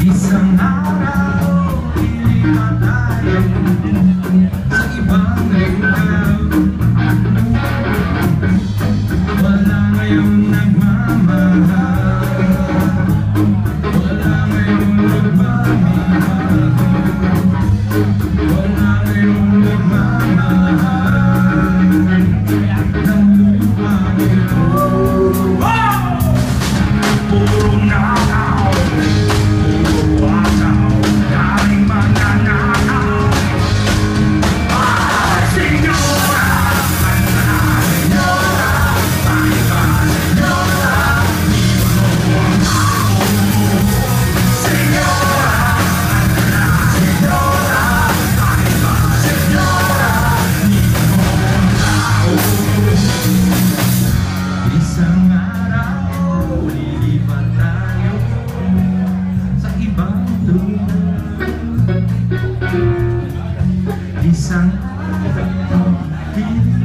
Isang araw, hindi ka tayo. Sa ibang regal 三，二